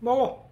먹 어.